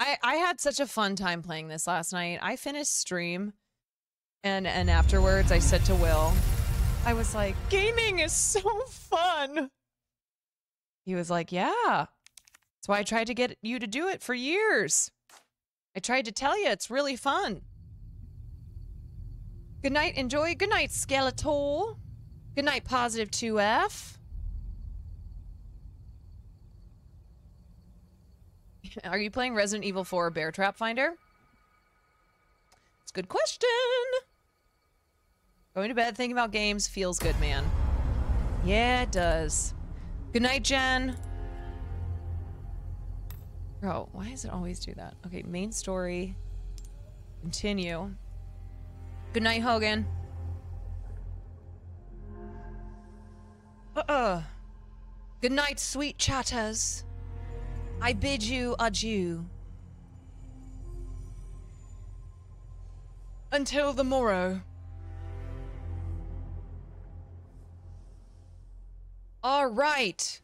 I I had such a fun time playing this last night. I finished stream and and afterwards I said to Will, I was like, gaming is so fun. He was like, Yeah. That's why I tried to get you to do it for years. I tried to tell you it's really fun. Good night, enjoy. Good night, Skeletor. Good night, positive 2F. Are you playing Resident Evil 4 Bear Trap Finder? It's a good question. Going to bed thinking about games feels good, man. Yeah, it does. Good night, Jen. Bro, why does it always do that? Okay, main story. Continue. Good night, Hogan. Uh-uh. Good night, sweet chatters. I bid you adieu. Until the morrow. All right.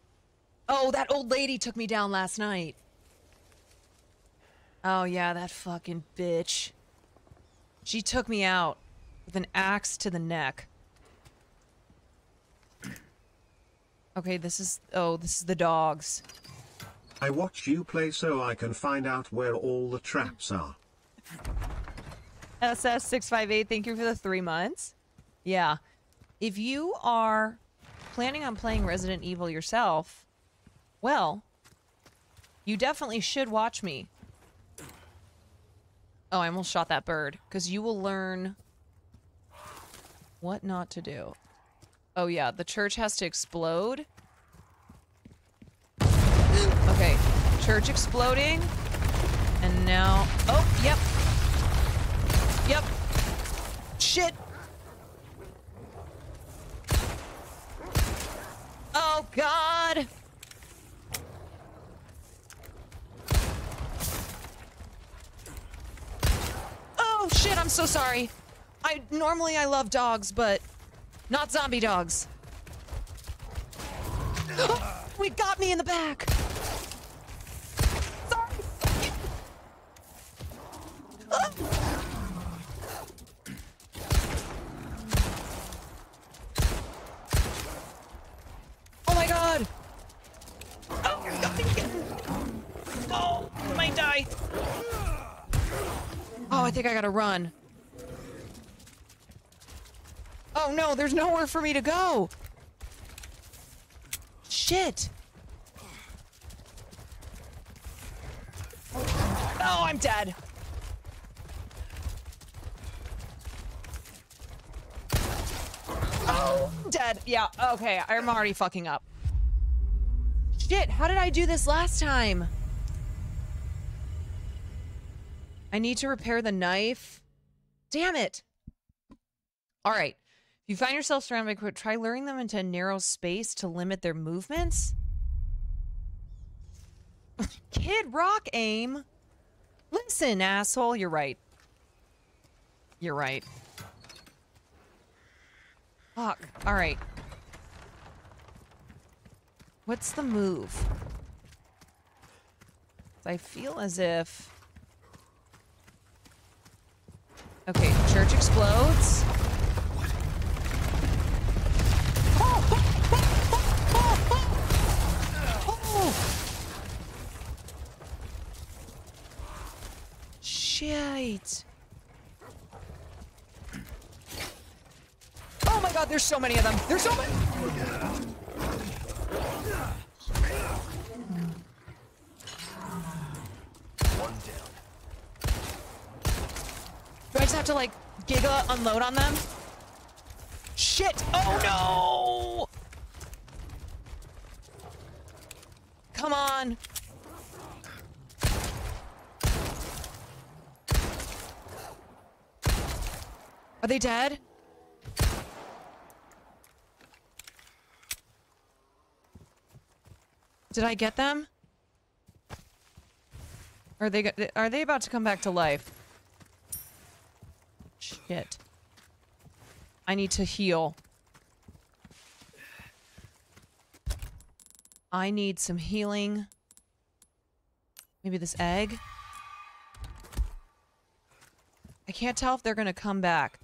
Oh, that old lady took me down last night. Oh, yeah, that fucking bitch. She took me out with an axe to the neck. Okay, this is... Oh, this is the dogs. I watch you play so I can find out where all the traps are. SS658, thank you for the three months. Yeah. If you are planning on playing Resident Evil yourself, well, you definitely should watch me. Oh, I almost shot that bird. Because you will learn what not to do. Oh yeah, the church has to explode. Okay, church exploding. And now... Oh, yep. Yep. Shit. Oh, God. Oh, shit, I'm so sorry. I normally I love dogs, but not zombie dogs. we got me in the back. Oh my god. Oh. Oh, I might die. Oh, I think I gotta run. Oh no, there's nowhere for me to go. Shit. Oh, I'm dead. Dead. Yeah, okay, I'm already fucking up. Shit, how did I do this last time? I need to repair the knife. Damn it. All right. If you find yourself surrounded by quick, try luring them into a narrow space to limit their movements. Kid Rock aim. Listen, asshole, you're right. You're right. Fuck. All right. What's the move? I feel as if... Okay, church explodes. Shit. My god, there's so many of them. There's so many. One down. Do I just have to like giga unload on them? Shit! Oh no! Come on! Are they dead? Did I get them? Are they are they about to come back to life? Shit. I need to heal. I need some healing. Maybe this egg? I can't tell if they're gonna come back.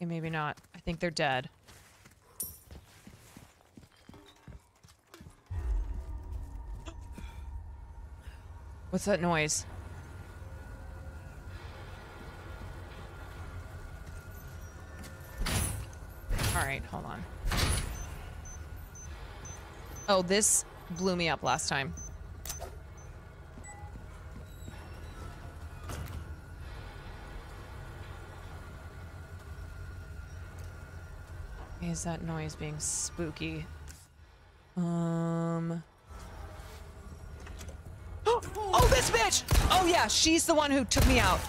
Okay, maybe not. I think they're dead. What's that noise? Alright, hold on. Oh, this blew me up last time. Is that noise being spooky? Um. oh, this bitch! Oh yeah, she's the one who took me out.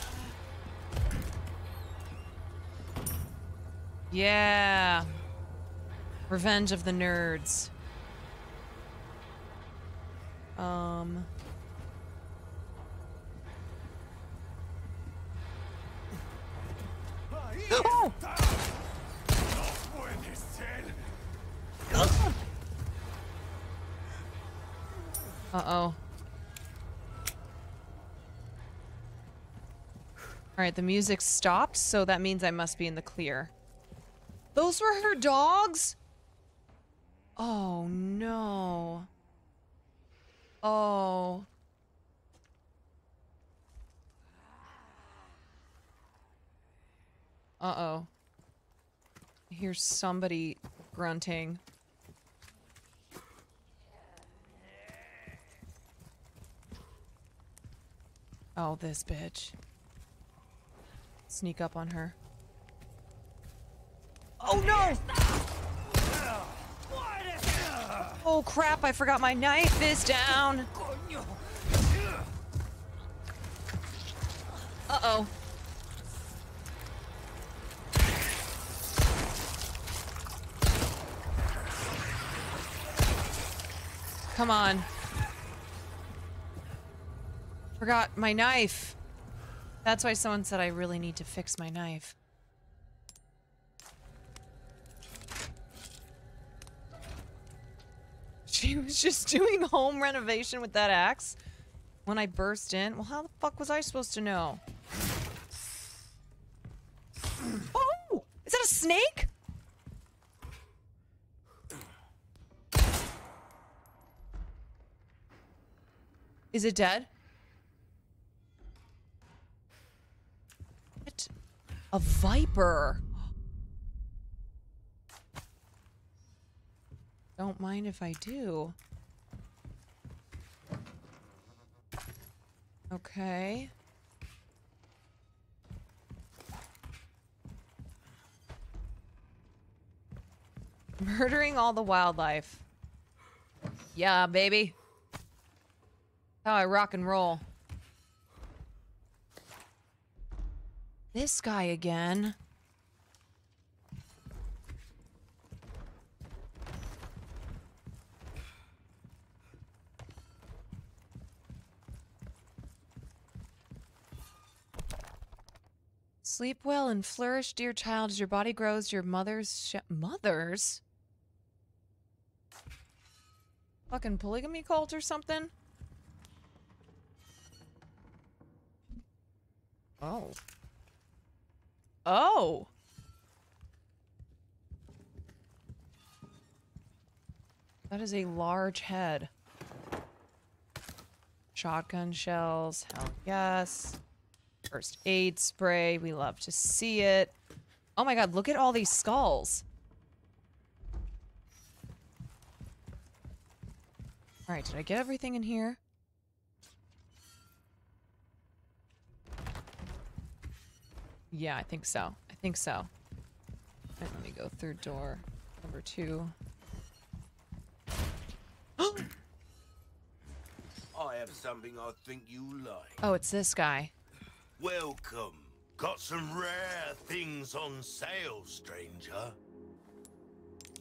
Yeah. Revenge of the nerds. Um. Uh-oh. Alright, the music stopped, so that means I must be in the clear. Those were her dogs? Oh, no. Oh. Uh-oh. I hear somebody grunting. Oh, this bitch. Sneak up on her. Oh no! Oh crap, I forgot my knife is down. Uh-oh. Come on. Forgot my knife. That's why someone said I really need to fix my knife. She was just doing home renovation with that axe when I burst in. Well, how the fuck was I supposed to know? Oh! Is that a snake? Is it dead? A viper. Don't mind if I do. Okay. Murdering all the wildlife. Yeah, baby. How I rock and roll. This guy again. Sleep well and flourish, dear child, as your body grows. Your mother's mother's fucking polygamy cult or something. Oh. Oh. That is a large head. Shotgun shells. Hell yes. First aid spray. We love to see it. Oh my god, look at all these skulls. Alright, did I get everything in here? Yeah, I think so. I think so. Right, let me go third door. Number two. I have something I think you like. Oh, it's this guy. Welcome. Got some rare things on sale, stranger.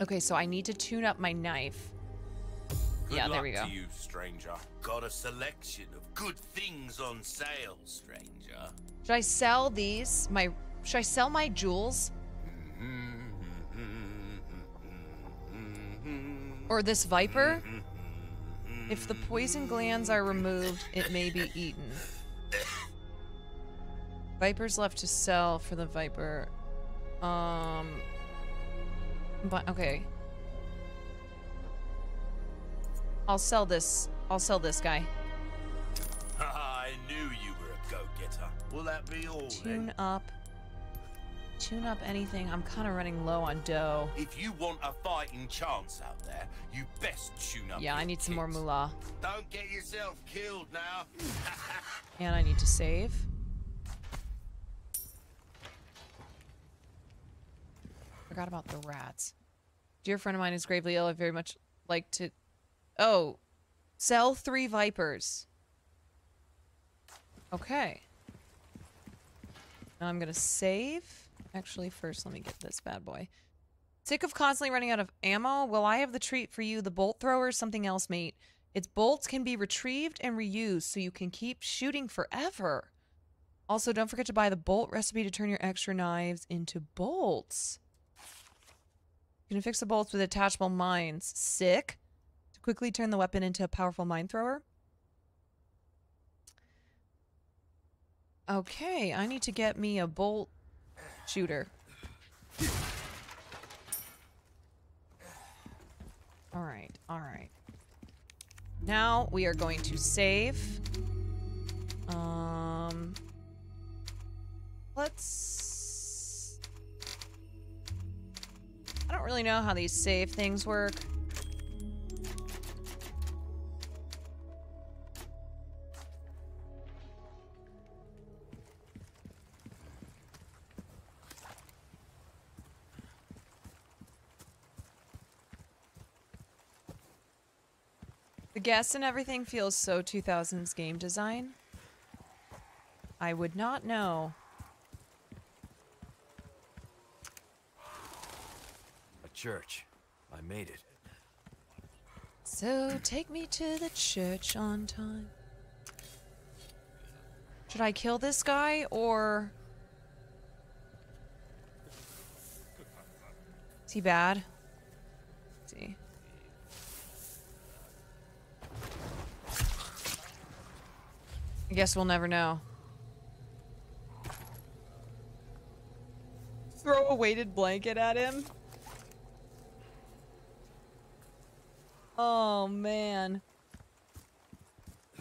Okay, so I need to tune up my knife. Good yeah, there we go. you, stranger. Got a selection of good things on sale, stranger. Should I sell these? My should I sell my jewels? Or this viper? If the poison glands are removed, it may be eaten. Vipers left to sell for the viper. Um. But okay. I'll sell this. I'll sell this guy. I knew you were a go-getter. Will that be all Tune then? up. Tune up anything. I'm kind of running low on dough. If you want a fighting chance out there, you best tune up. Yeah, I need some more moolah. Don't get yourself killed now. And I need to save. Forgot about the rats. Dear friend of mine is gravely ill. I very much like to. Oh, sell three vipers. Okay. Now I'm gonna save. Actually, first let me get this bad boy. Sick of constantly running out of ammo? Well, I have the treat for you. The bolt thrower, something else, mate. Its bolts can be retrieved and reused so you can keep shooting forever. Also, don't forget to buy the bolt recipe to turn your extra knives into bolts. You can fix the bolts with attachable mines. Sick. Quickly turn the weapon into a powerful mind thrower. Okay, I need to get me a bolt shooter. All right, all right. Now we are going to save. Um, let's. I don't really know how these save things work. Guests and everything feels so 2000s game design. I would not know. A church. I made it. So take me to the church on time. Should I kill this guy or. Is he bad? Guess we'll never know. Throw a weighted blanket at him. Oh man.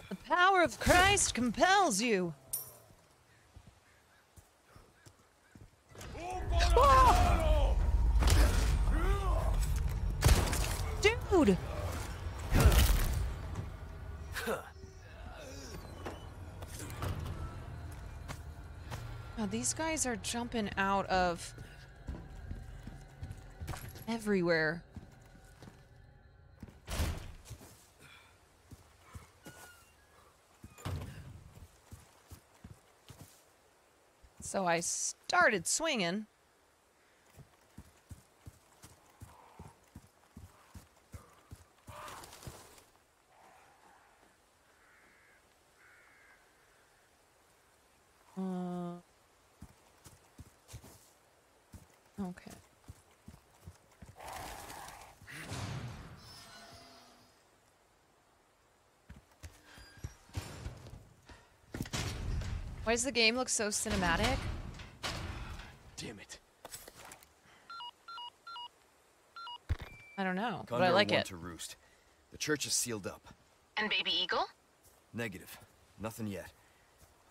The power of Christ compels you. Ah! Dude! Now, these guys are jumping out of everywhere. So I started swinging. Uh, okay. Why does the game look so cinematic? Damn it. I don't know, but I like one it. to roost. The church is sealed up. And Baby Eagle? Negative. Nothing yet.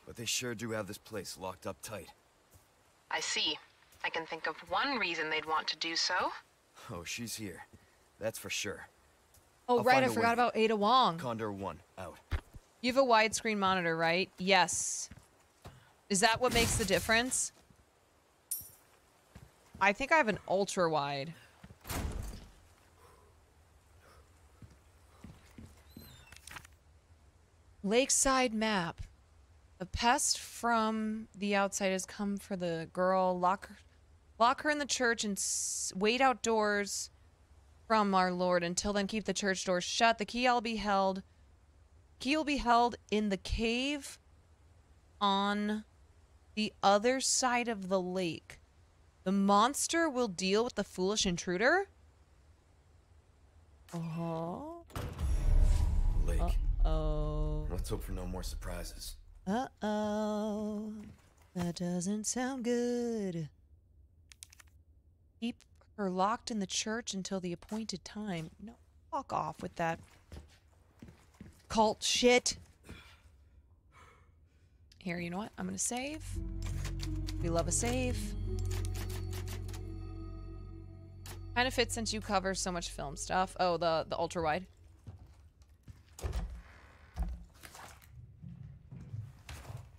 But they sure do have this place locked up tight. I see. I can think of one reason they'd want to do so. Oh, she's here. That's for sure. Oh, I'll right, I forgot way. about Ada Wong. Condor 1, out. You have a widescreen monitor, right? Yes. Is that what makes the difference? I think I have an ultra wide. Lakeside map. The pest from the outside has come for the girl. Lock her, lock her in the church and wait outdoors from our Lord. Until then, keep the church doors shut. The key will be held. Key will be held in the cave on the other side of the lake. The monster will deal with the foolish intruder. Huh. lake. Oh. Let's hope for no more surprises. Uh oh. That doesn't sound good. Keep her locked in the church until the appointed time. No, fuck off with that cult shit. Here, you know what? I'm gonna save. We love a save. Kind of fits since you cover so much film stuff. Oh, the the ultra wide.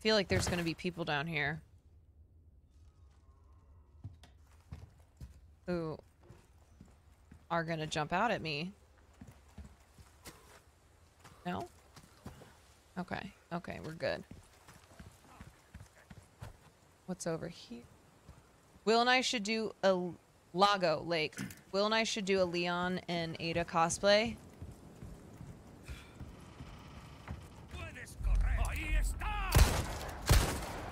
feel like there's gonna be people down here. Who are gonna jump out at me. No? Okay, okay, we're good. What's over here? Will and I should do a Lago Lake. Will and I should do a Leon and Ada cosplay.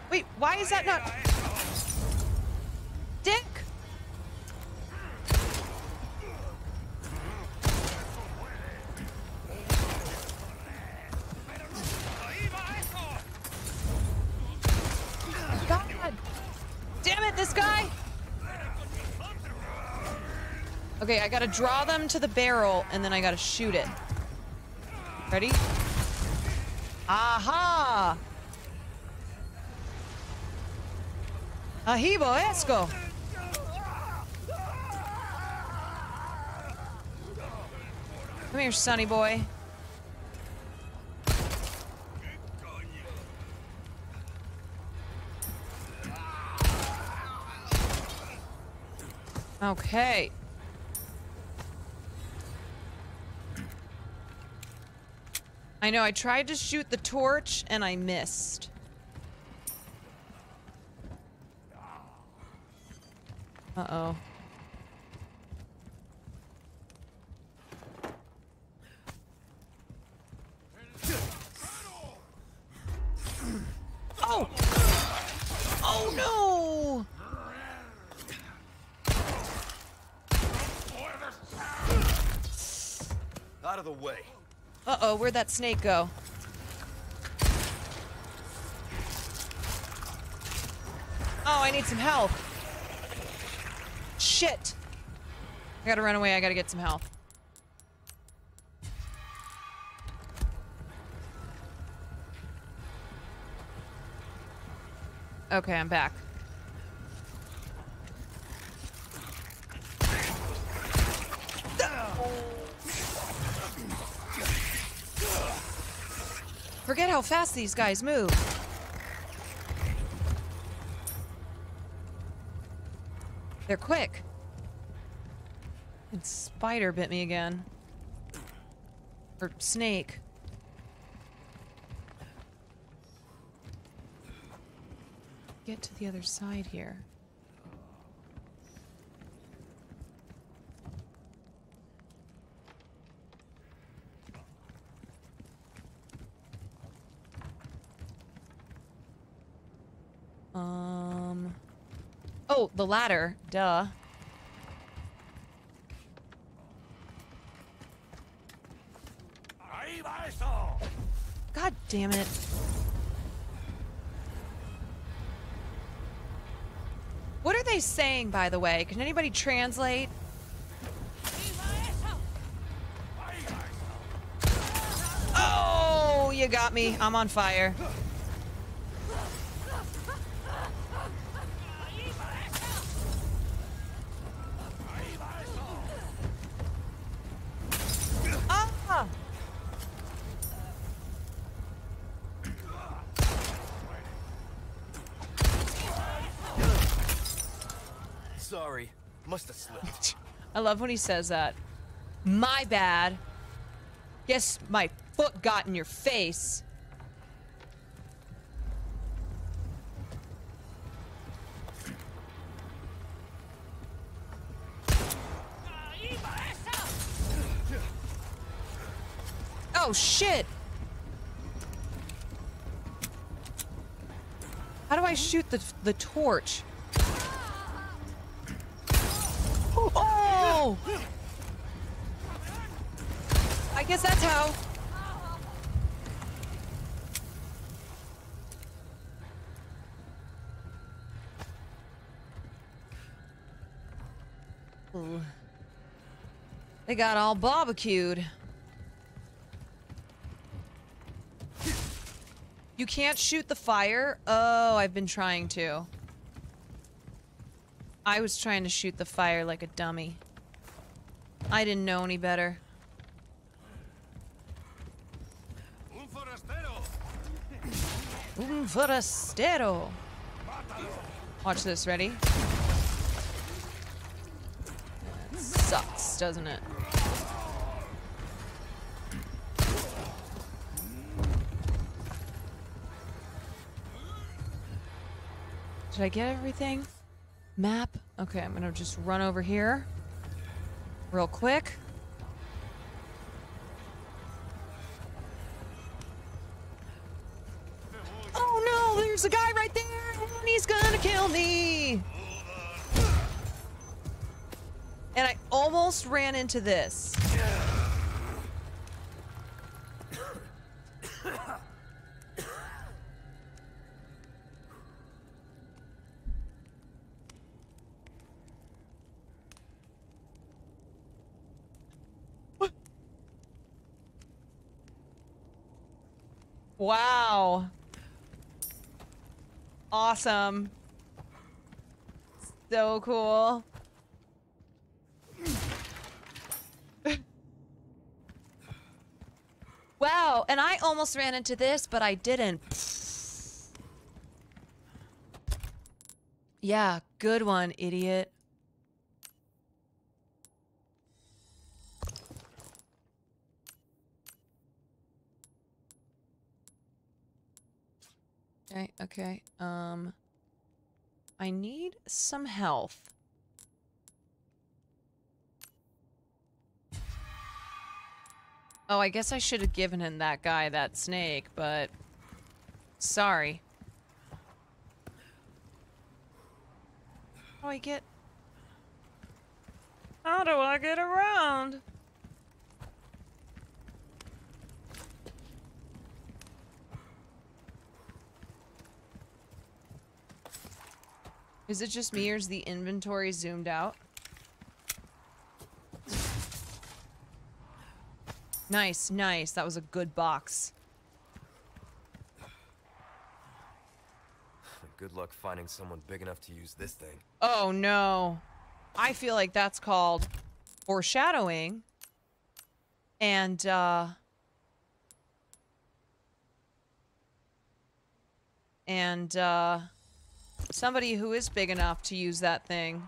Wait, why is that not... Okay, I gotta draw them to the barrel, and then I gotta shoot it. Ready? Aha! Ahibo, Esco! Come here, sonny boy. Okay. I know, I tried to shoot the torch and I missed. Uh-oh. Oh! Oh no! Out of the way. Uh-oh, where'd that snake go? Oh, I need some help. Shit! I gotta run away, I gotta get some health. Okay, I'm back. Forget how fast these guys move. They're quick. And spider bit me again. Or snake. Get to the other side here. Um. Oh, the ladder. Duh. God damn it. What are they saying, by the way? Can anybody translate? Oh, you got me. I'm on fire. Love when he says that. My bad. Guess my foot got in your face. Oh shit! How do I shoot the the torch? Oh. I guess that's how. They got all barbecued. You can't shoot the fire? Oh, I've been trying to. I was trying to shoot the fire like a dummy. I didn't know any better. Un forastero. Un forastero. Watch this, ready? That sucks, doesn't it? Did I get everything? Map? Okay, I'm gonna just run over here. Real quick. Oh no, there's a guy right there, and he's gonna kill me. And I almost ran into this. Wow. Awesome. So cool. wow, and I almost ran into this, but I didn't. Yeah, good one, idiot. Okay. Um I need some health. Oh, I guess I should have given him that guy that snake, but sorry. How do I get How do I get around? Is it just me or is the inventory zoomed out? Nice, nice. That was a good box. Good luck finding someone big enough to use this thing. Oh no. I feel like that's called foreshadowing. And uh and uh somebody who is big enough to use that thing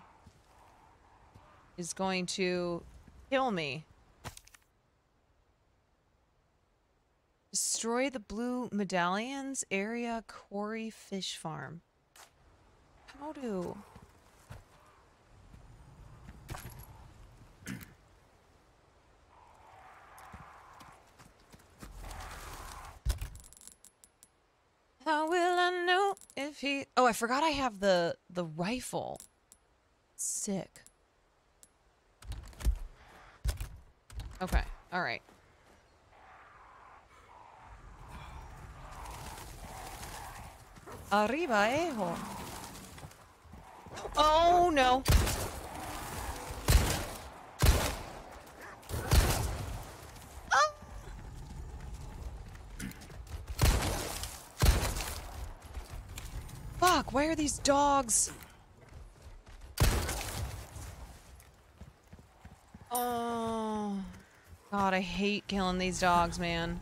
is going to kill me. Destroy the blue medallions area quarry fish farm. How do? How will I Oh, I forgot I have the the rifle. Sick. Okay. All right. Arriba, ejo. Oh no. Why are these dogs? Oh. God, I hate killing these dogs, man.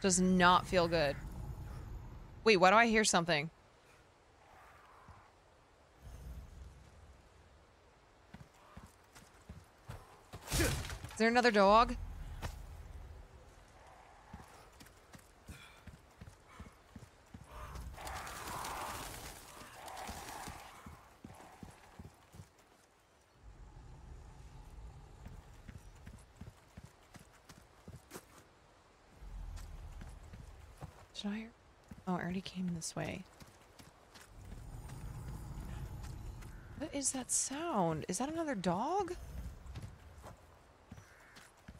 Does not feel good. Wait, why do I hear something? Is there another dog? Should I? Oh, I already came this way. What is that sound? Is that another dog?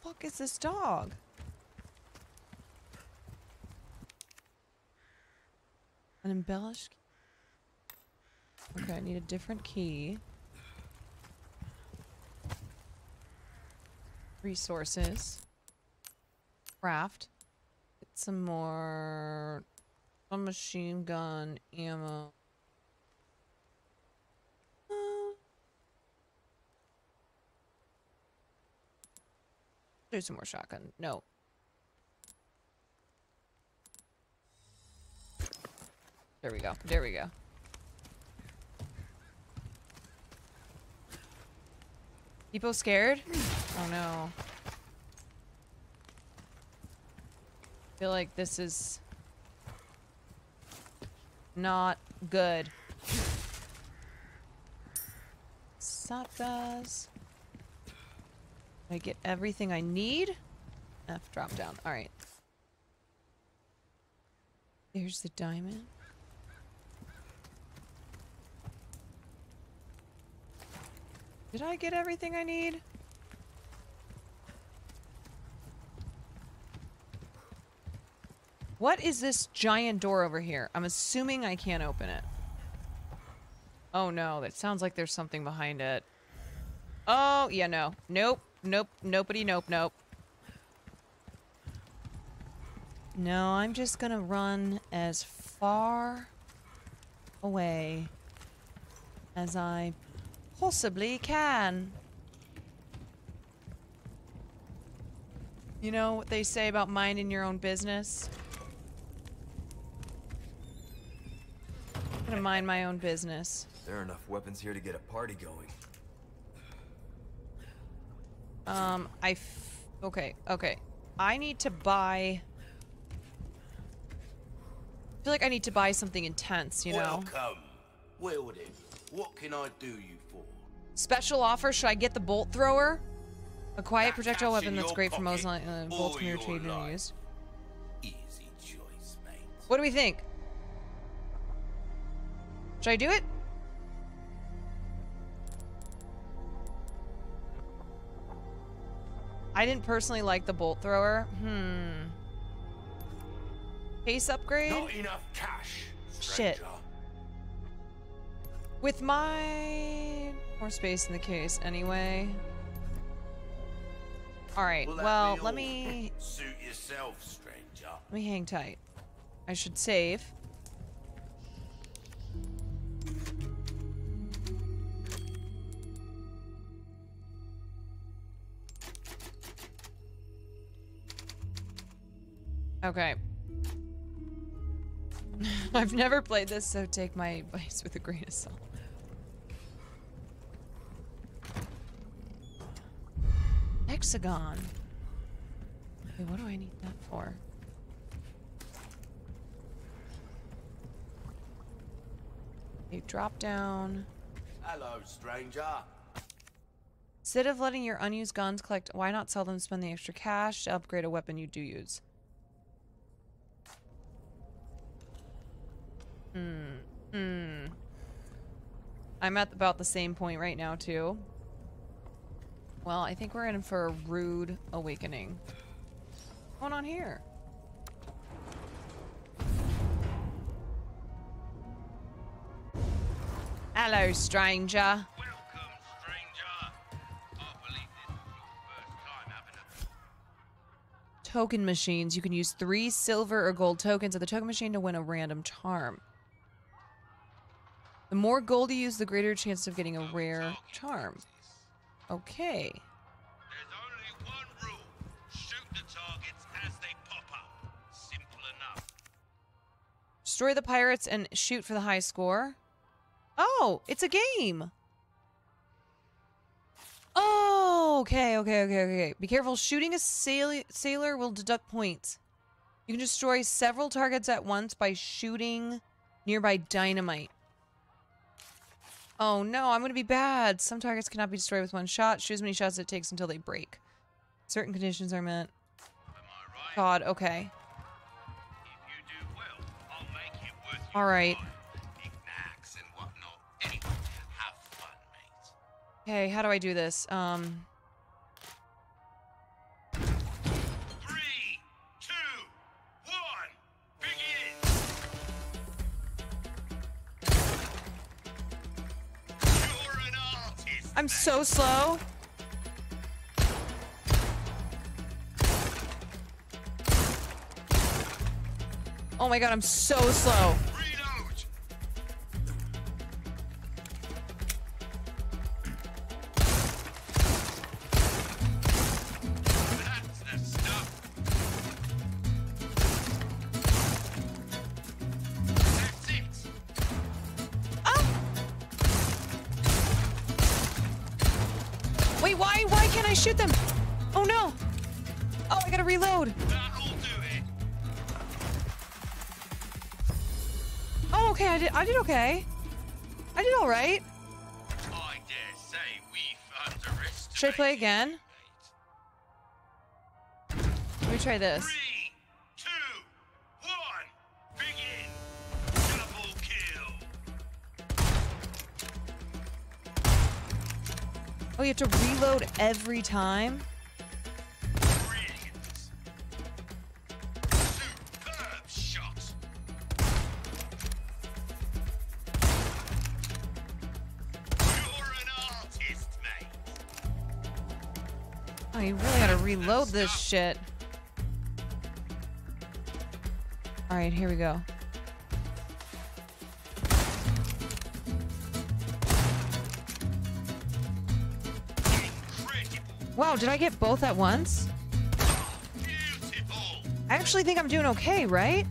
fuck is this dog? An embellished. Okay, I need a different key. Resources. Craft. Get some more a machine gun ammo. Uh, do some more shotgun. No. There we go. There we go. People scared? Oh no. I feel like this is not good. Sup, guys? I get everything I need? F drop down. Alright. There's the diamond. Did I get everything I need? What is this giant door over here? I'm assuming I can't open it. Oh no, that sounds like there's something behind it. Oh, yeah, no. Nope. Nope. Nobody. Nope. Nope. No, I'm just gonna run as far away as I possibly can. You know what they say about minding your own business? Gonna mind my own business. There are enough weapons here to get a party going. Um, I f- okay, okay. I need to buy... I feel like I need to buy something intense, you know? Welcome. Well then, what can I do you for? Special offer, should I get the bolt thrower? A quiet That projectile weapon that's great for most pocket uh, or bolts can be your retrieved and used. Easy choice, mate. What do we think? Should I do it? I didn't personally like the bolt thrower. Hmm. Case upgrade? Not enough cash, Shit. With my more space in the case anyway. Alright, Will that well, let me Suit yourself, stranger. let me hang tight. I should save. Okay. I've never played this, so take my advice with a grain of salt. Hexagon. Okay, what do I need that for? You drop down. Hello, stranger. Instead of letting your unused guns collect, why not sell them spend the extra cash to upgrade a weapon you do use? Hmm. Hmm. I'm at about the same point right now, too. Well, I think we're in for a rude awakening. What's going on here? Hello, stranger. Welcome, stranger. I believe this is your first time having a Token machines. You can use three silver or gold tokens at the token machine to win a random charm. The more gold you use, the greater chance of getting a rare charm. Okay. There's only one rule. Shoot the targets as they pop up. Simple enough. Destroy the pirates and shoot for the high score. Oh, it's a game. Oh, okay, okay, okay, okay. Be careful. Shooting a sail- sailor will deduct points. You can destroy several targets at once by shooting nearby dynamite. Oh no, I'm gonna be bad. Some targets cannot be destroyed with one shot. Shoot as many shots as it takes until they break. Certain conditions are met. Right? God, okay. If you do well, I'll make it worth All right. time. Knickknacks and whatnot. Anyway, have fun, mate. Okay, how do I do this? Um, I'm so slow. Oh my god, I'm so slow. Play again? Let me try this. Oh, you have to reload every time? Oh, you really gotta reload this shit. All right, here we go. Wow, did I get both at once? I actually think I'm doing okay, right?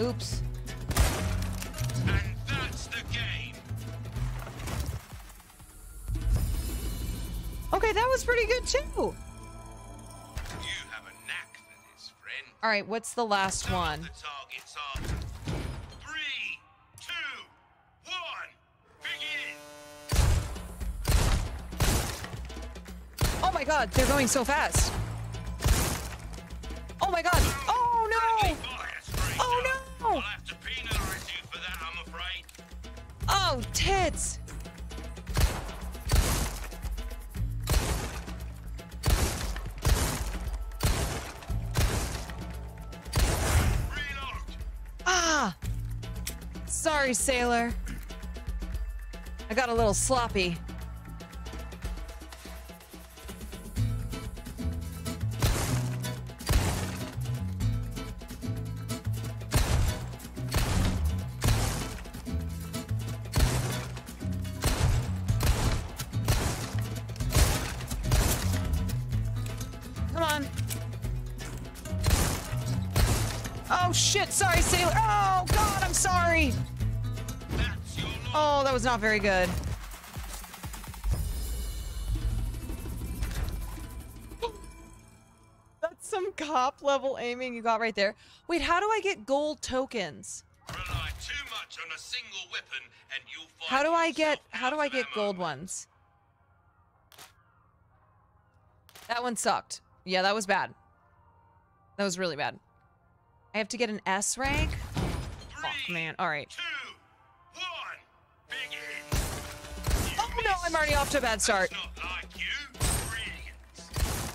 Oops. Pretty good too. You have a knack for this, friend. All right, what's the last Some one? The targets are three, two, one, begin. Oh my god, they're going so fast. Oh my god. Oh no. Friendly fire, stranger. Oh, no. I'll have Sorry, sailor. I got a little sloppy. Not very good. That's some cop level aiming you got right there. Wait, how do I get gold tokens? How do I get how do I get gold ones? That one sucked. Yeah, that was bad. That was really bad. I have to get an S rank? Fuck, man. All right. Two, no, I'm already off to a bad start.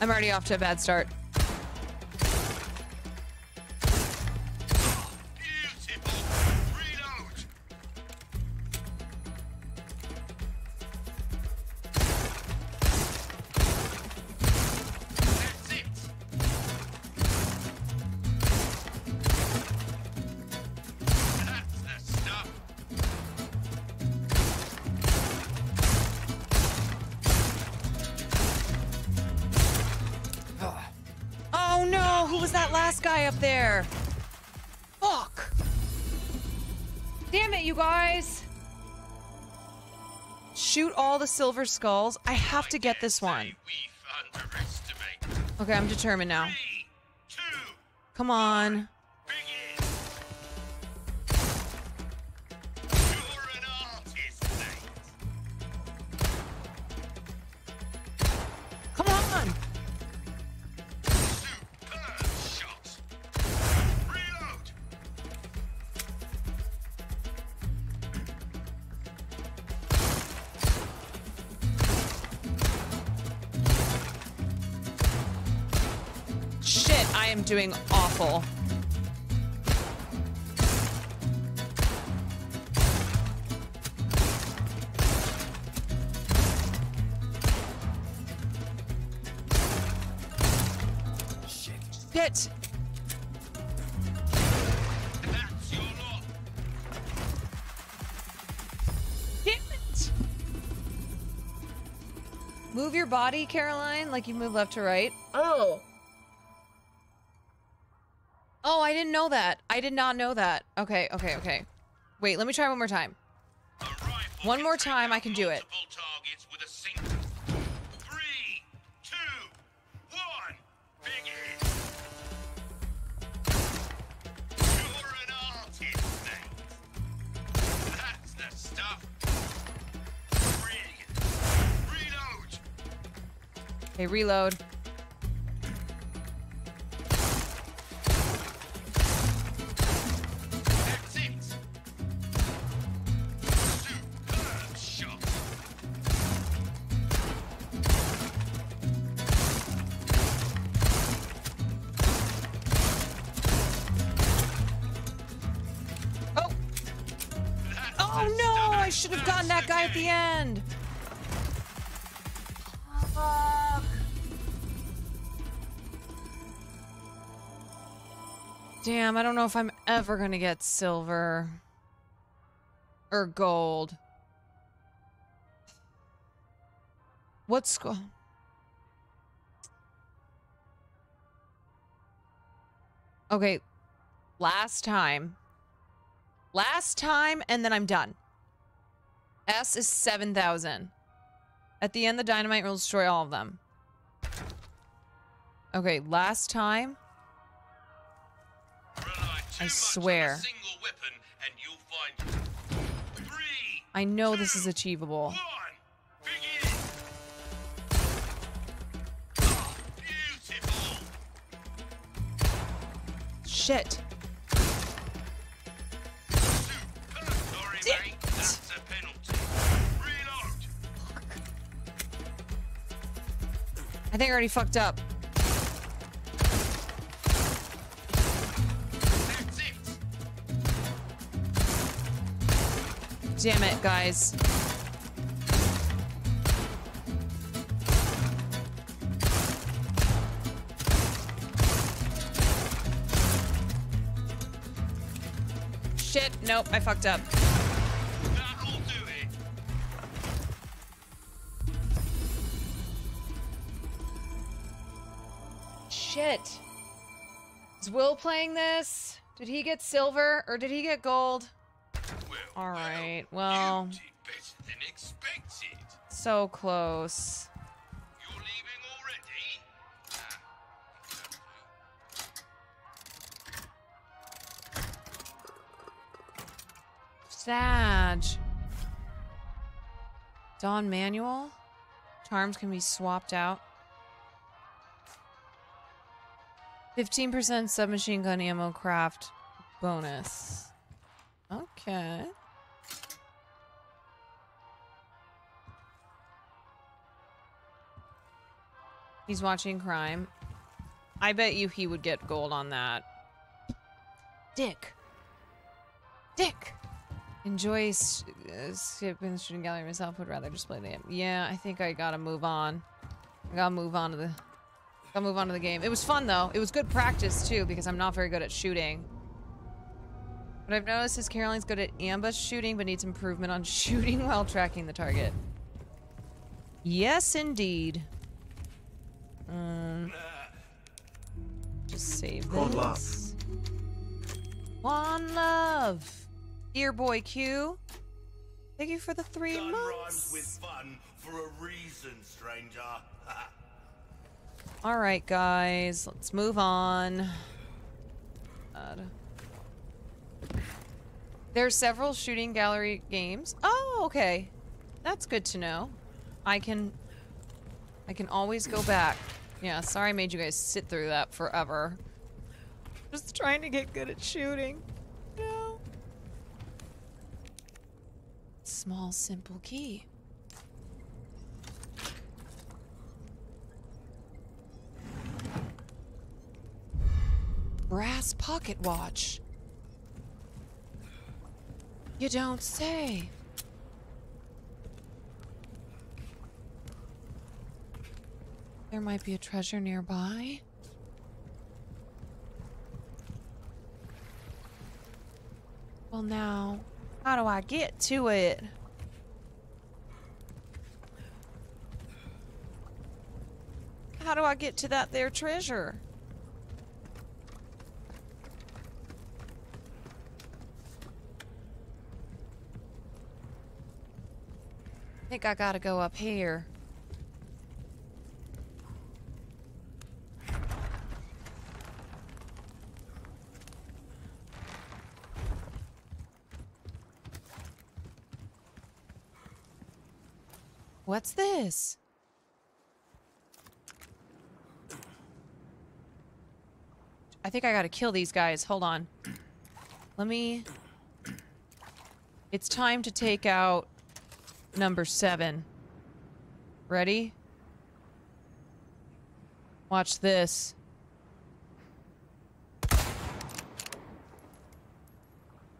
I'm already off to a bad start. There? Fuck. Damn it, you guys. Shoot all the silver skulls. I have to get this one. Okay, I'm determined now. Come on. doing awful. Shit. Move your body, Caroline, like you move left to right. Oh, I didn't know that. I did not know that. Okay, okay, okay. Wait, let me try one more time. One more time, I can do it. multiple with a single. Three, two, one. Begin. You're an artist, mate. That's the stuff. Brilliant. Reload. Okay, reload. Damn, I don't know if I'm ever gonna get silver. Or gold. What's go- Okay, last time. Last time, and then I'm done. S is 7,000. At the end, the dynamite will destroy all of them. Okay, last time. I swear. weapon and you'll find three, I know this is achievable. one. Beautiful. Shit. I think I already fucked up. Damn it, guys. Shit, nope, I fucked up. Shit. Is Will playing this? Did he get silver or did he get gold? All right, well, well- you did better than expected. So close. You're leaving already? Sag. Dawn manual. Charms can be swapped out. 15% submachine gun ammo craft bonus. Okay. He's watching crime. I bet you he would get gold on that. Dick. Dick. Enjoy uh, skipping the shooting gallery myself. Would rather just play the game. Yeah, I think I gotta move on. I gotta move on to the. Gotta move on to the game. It was fun though. It was good practice too because I'm not very good at shooting. What I've noticed is Caroline's good at ambush shooting, but needs improvement on shooting while tracking the target. Yes, indeed. Um, just save One love. One love. Dear boy Q. Thank you for the three Gun months. with fun for a reason, stranger. All right, guys, let's move on. God. There's several shooting gallery games. Oh, okay. That's good to know. I can I can always go back. Yeah, sorry I made you guys sit through that forever. Just trying to get good at shooting. No. Small simple key. Brass pocket watch. You don't say. There might be a treasure nearby. Well, now, how do I get to it? How do I get to that there treasure? I think I gotta go up here. What's this? I think I gotta kill these guys. Hold on. Let me... It's time to take out number seven. Ready? Watch this.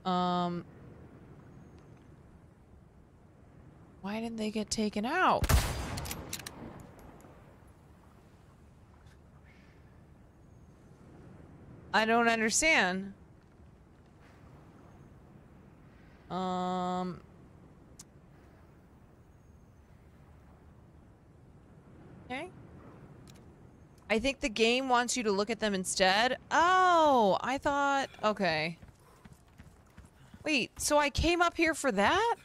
Um... Why didn't they get taken out? I don't understand. Um. Okay. I think the game wants you to look at them instead. Oh, I thought. Okay. Wait, so I came up here for that?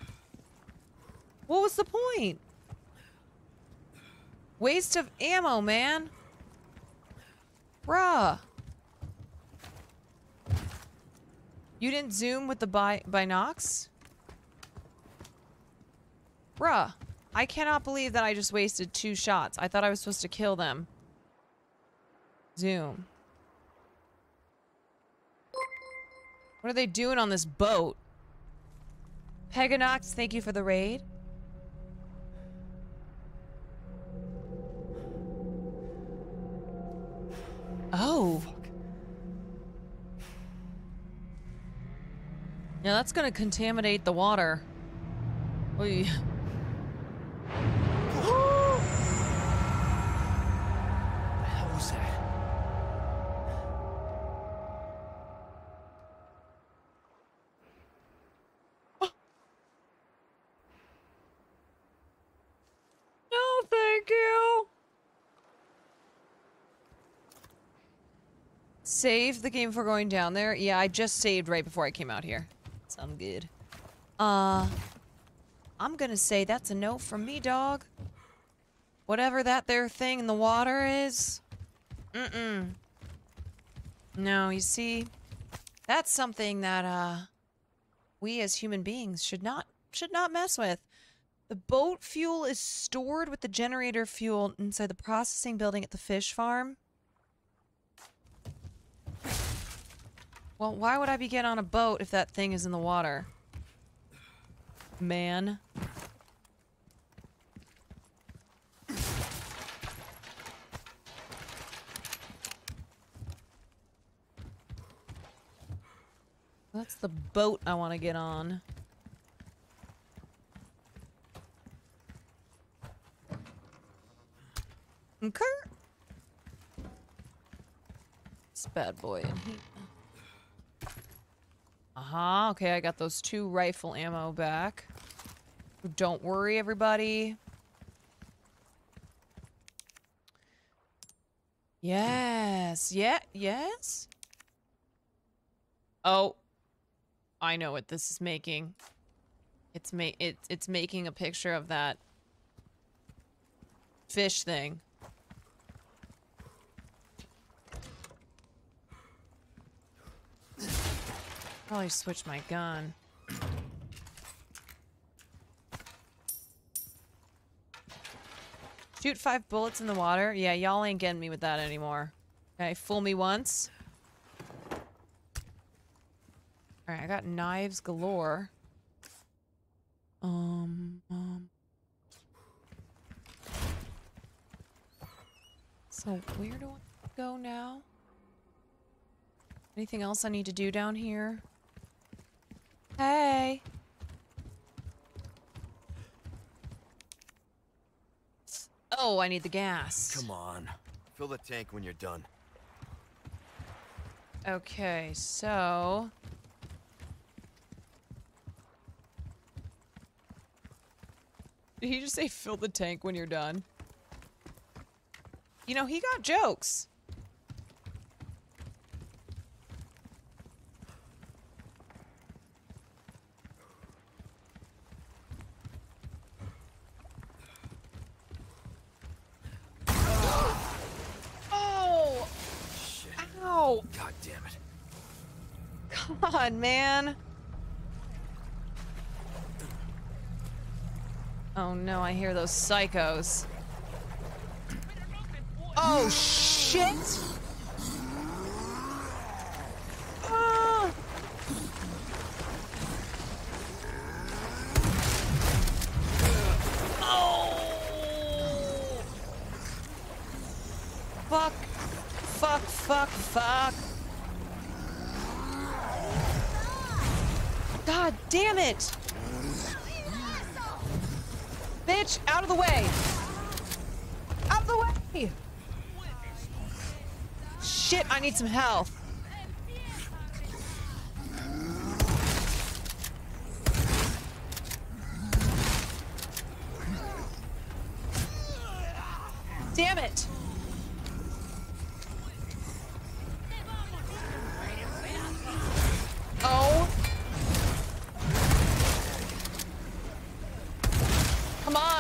What was the point? Waste of ammo, man. Bruh. You didn't zoom with the bi binocs? Bruh. I cannot believe that I just wasted two shots. I thought I was supposed to kill them. Zoom. What are they doing on this boat? Peganox, thank you for the raid. Oh. Yeah, that's gonna contaminate the water. Oy. Save the game for going down there. Yeah, I just saved right before I came out here. So I'm good. Uh, I'm gonna say that's a no from me, dog. Whatever that there thing in the water is. Mm-mm. No, you see, that's something that, uh, we as human beings should not, should not mess with. The boat fuel is stored with the generator fuel inside the processing building at the fish farm. Well, why would I be getting on a boat if that thing is in the water? Man. That's the boat I want to get on. Okay. This bad boy in here. Uh-huh. Okay, I got those two rifle ammo back. Don't worry, everybody. Yes. Yeah, yes. Oh. I know what this is making. It's ma it, it's making a picture of that fish thing. Probably switch my gun. Shoot five bullets in the water? Yeah, y'all ain't getting me with that anymore. Okay, fool me once. Alright, I got knives galore. Um, um. So, where do I go now? Anything else I need to do down here? Hey. Oh, I need the gas. Come on. Fill the tank when you're done. Okay, so... Did he just say fill the tank when you're done? You know, he got jokes. God damn it. Come on, man. Oh no, I hear those psychos. Oh shit! Ah! Oh! Fuck. Fuck, fuck, fuck. God damn it! Bitch, out of the way! Out of the way! Shit, I need some health.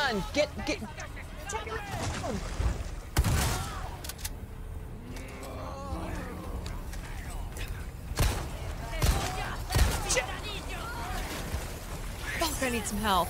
On, get get. Fuck, I need some help.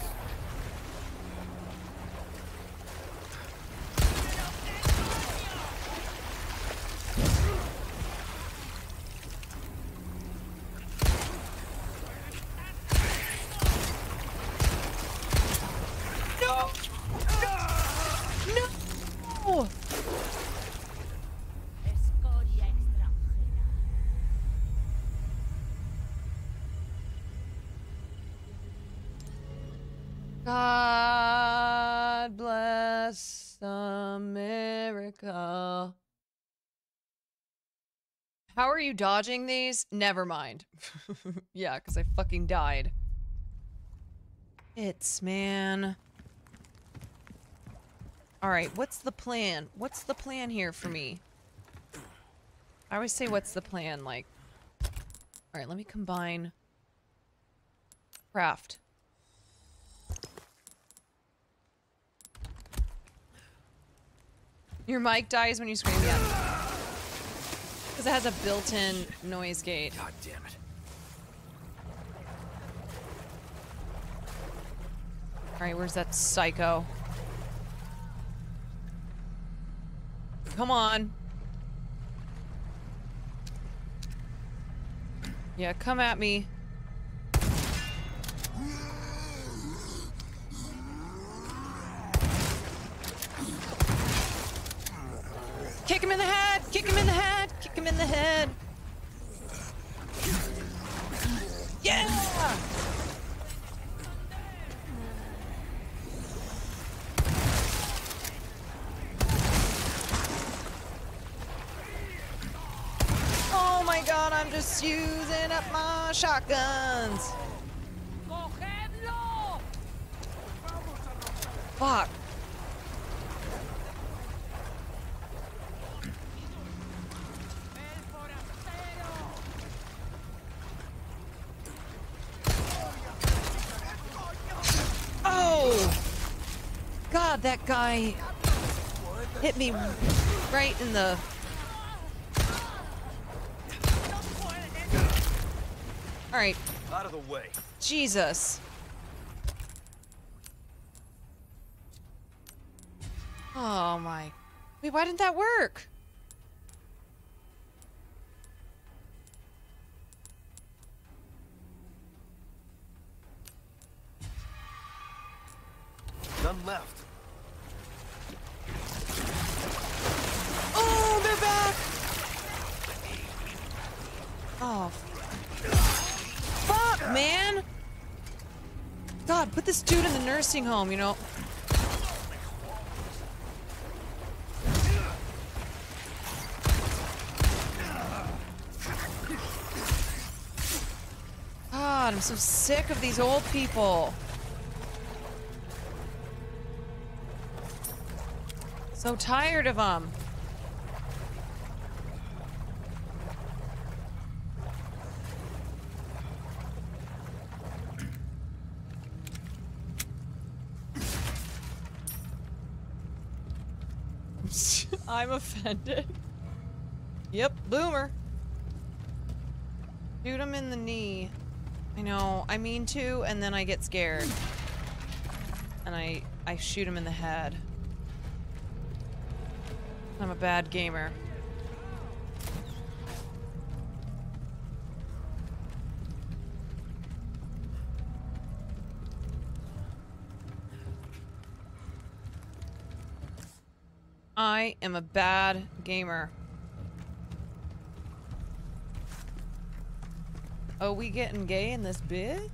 You dodging these? Never mind. yeah, because I fucking died. It's man. Alright, what's the plan? What's the plan here for me? I always say, what's the plan? Like, alright, let me combine. Craft. Your mic dies when you scream, yeah. Because it has a built-in noise gate. God damn it. Alright, where's that psycho? Come on. Yeah, come at me. Kick him in the head! Kick him in the head! Him in the head! Yeah! Oh my god, I'm just using up my shotguns. Fuck. ¡El forastero! Oh! God, that guy hit me right in the. Alright, Out of the way. Jesus. Oh my. Wait, why didn't that work? None left. Oh. Fuck, man! God, put this dude in the nursing home, you know. God, I'm so sick of these old people. So tired of them. I'm. Yep, boomer. Shoot him in the knee. I know, I mean to, and then I get scared. And I I shoot him in the head. I'm a bad gamer. I am a bad gamer. Oh, we getting gay in this bit?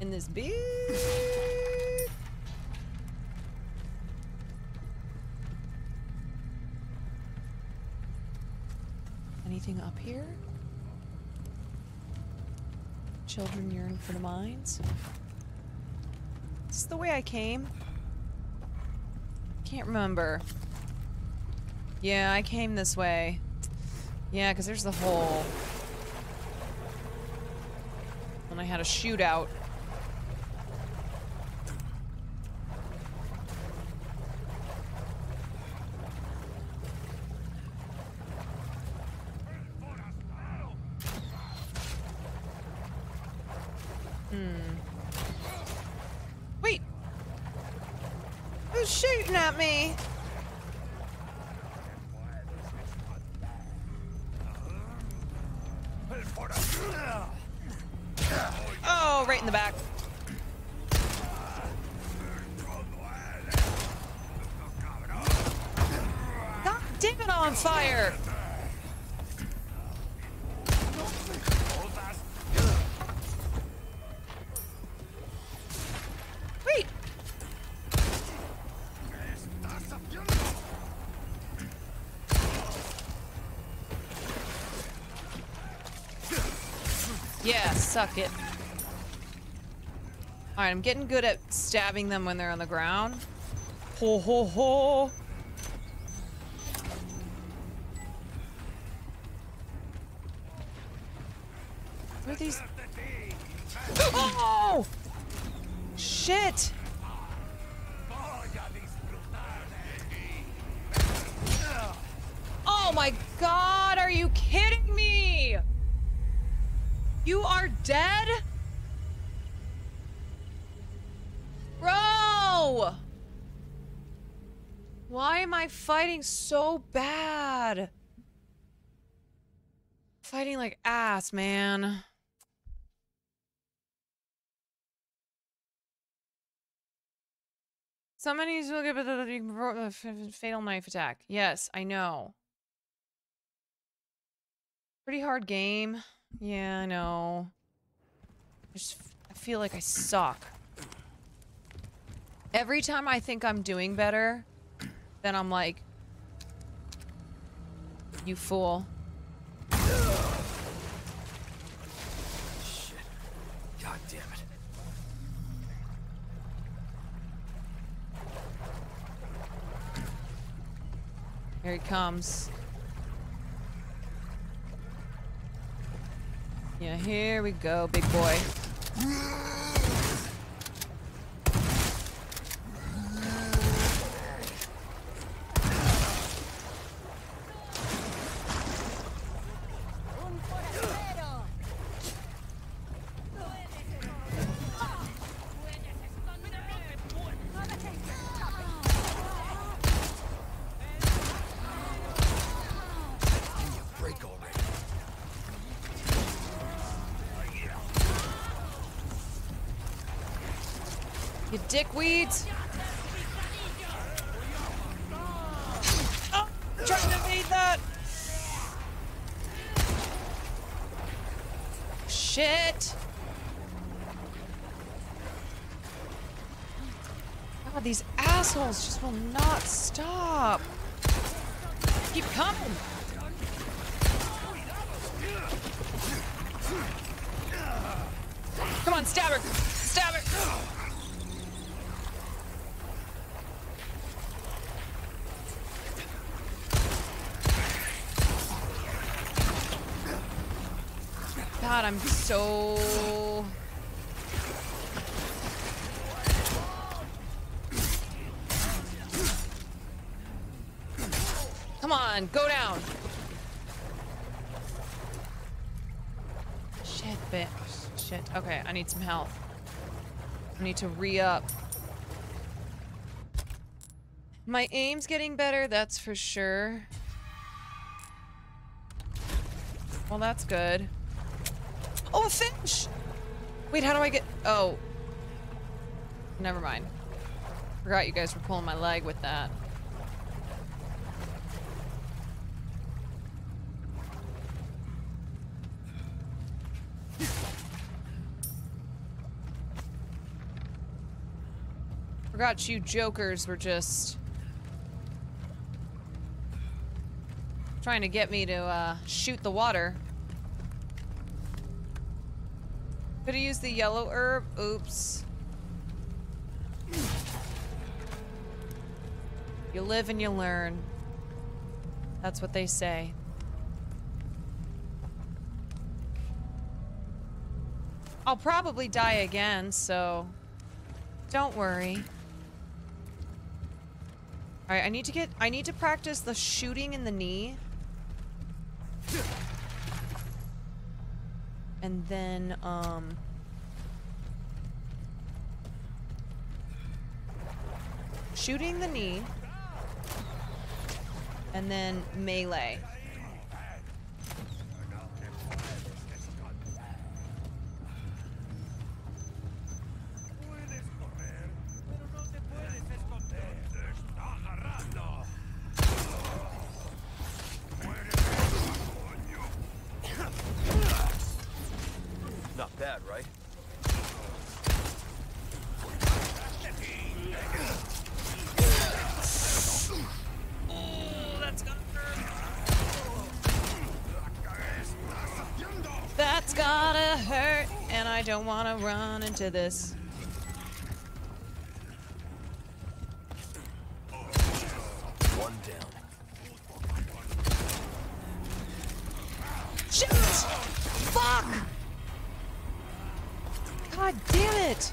In this bit? Anything up here? Children yearn for the mines? Is this the way I came? Can't remember. Yeah, I came this way. Yeah, because there's the hole. And I had a shootout. Hmm. Wait! Who's shooting at me? Suck it. Alright, I'm getting good at stabbing them when they're on the ground. Ho ho ho! Fighting so bad? Fighting like ass, man. Somebody's will get the fatal knife attack. Yes, I know. Pretty hard game. Yeah, I know. I just I feel like I suck. Every time I think I'm doing better, then I'm like, you fool. Shit. God damn it. Here he comes. Yeah, here we go, big boy. Dickweeds! Oh, trying to beat that! Shit! God, these assholes just will not stop. Keep coming. Come on, stab her! Stab her! God, I'm so. Come on, go down. Shit, bitch. Shit. Okay, I need some health. I need to re-up. My aim's getting better, that's for sure. Well, that's good. Oh, a finch! Wait, how do I get... Oh. Never mind. Forgot you guys were pulling my leg with that. Forgot you jokers were just trying to get me to uh, shoot the water. Could have used the yellow herb. Oops. You live and you learn. That's what they say. I'll probably die again, so don't worry. Alright, I need to get- I need to practice the shooting in the knee. And then, um... Shooting the knee. And then melee. I don't want to run into this. One down. Shoot! Fuck! God damn it!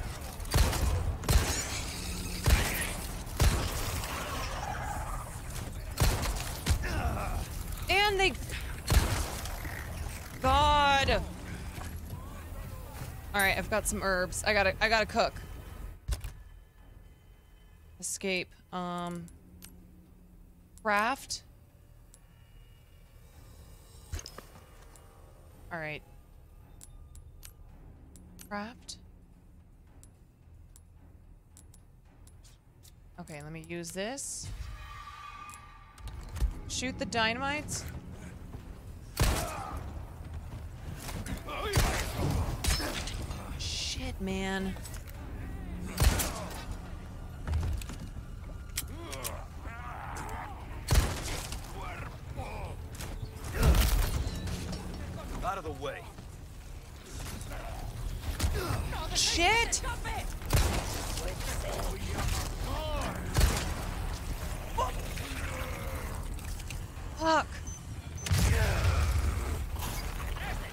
And they... God! Alright, I've got some herbs. I gotta- I gotta cook. Escape. Um... Craft? Alright. Craft? Okay, let me use this. Shoot the dynamites. Shit, man. Out of the way. Shit! Fuck.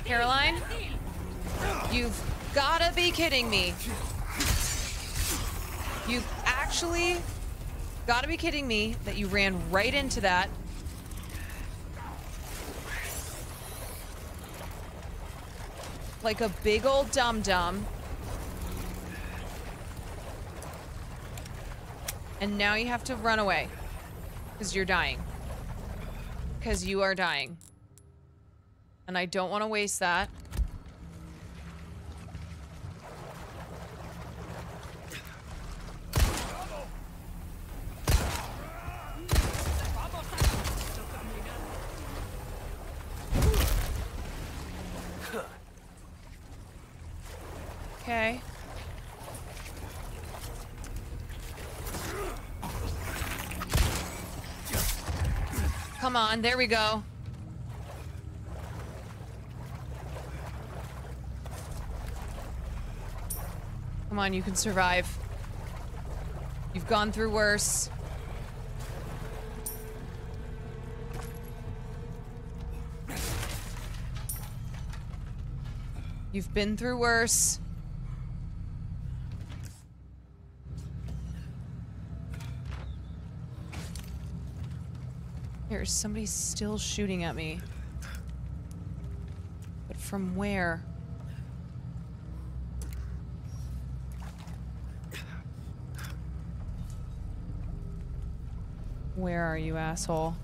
Caroline? You've gotta be kidding me. You've actually gotta be kidding me that you ran right into that. Like a big old dum-dum. And now you have to run away. Because you're dying. Because you are dying. And I don't want to waste that. Okay. Come on, there we go. Come on, you can survive. You've gone through worse. You've been through worse. There's somebody still shooting at me. But from where? Where are you, asshole?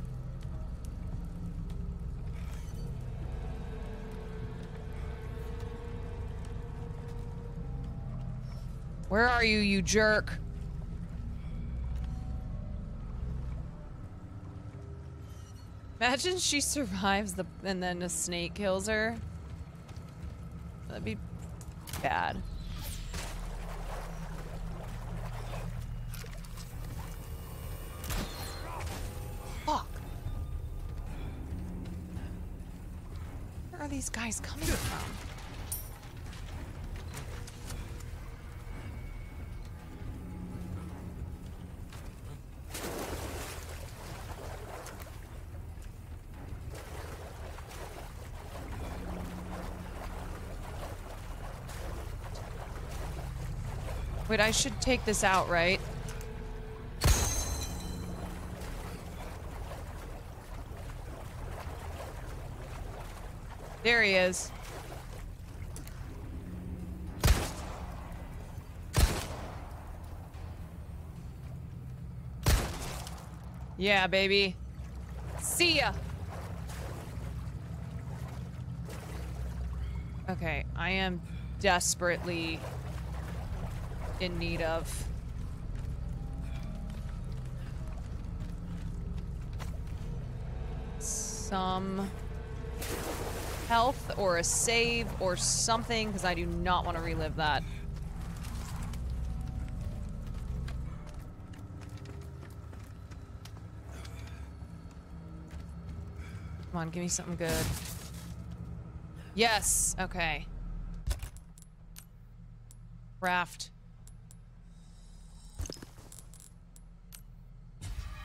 Where are you, you jerk? Imagine she survives the and then a snake kills her. That'd be bad. Fuck. Where are these guys coming from? Wait, I should take this out, right? There he is. Yeah, baby. See ya. Okay, I am desperately in need of. Some health or a save or something because I do not want to relive that. Come on, give me something good. Yes, okay. Raft.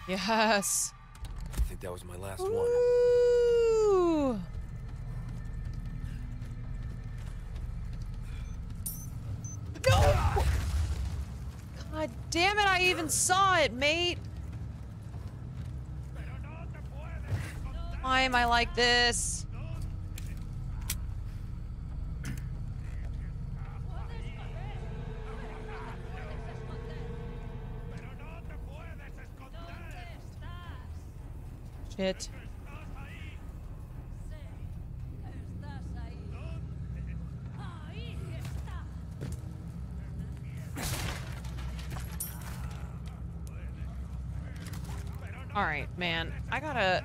Yes. I think that was my last one. Ooh. No! God damn it, I even saw it, mate. Why am I like this? Está. Alright, man. I gotta...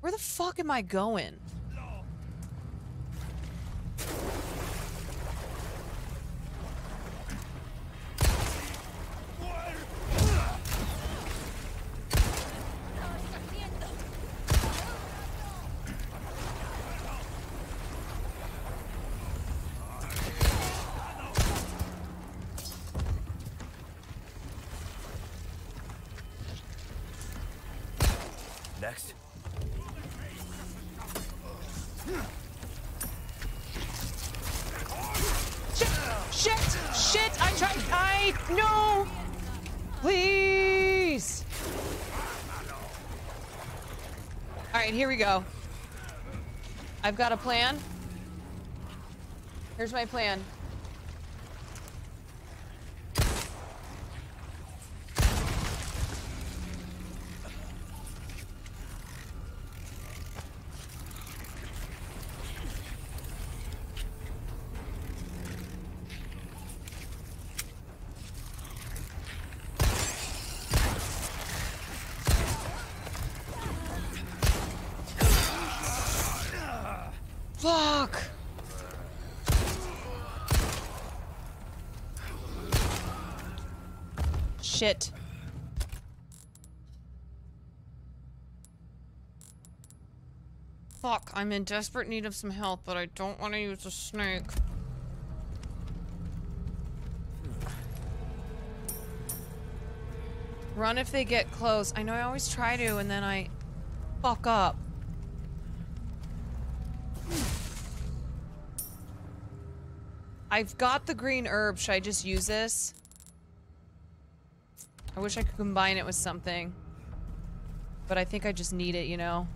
Where the fuck am I going? Next. Shit! Shit! Shit! I tried. I no! Please. All right, here we go. I've got a plan. Here's my plan. Fuck. Shit. Fuck, I'm in desperate need of some help, but I don't want to use a snake. Run if they get close. I know I always try to, and then I fuck up. I've got the green herb. Should I just use this? I wish I could combine it with something. But I think I just need it, you know?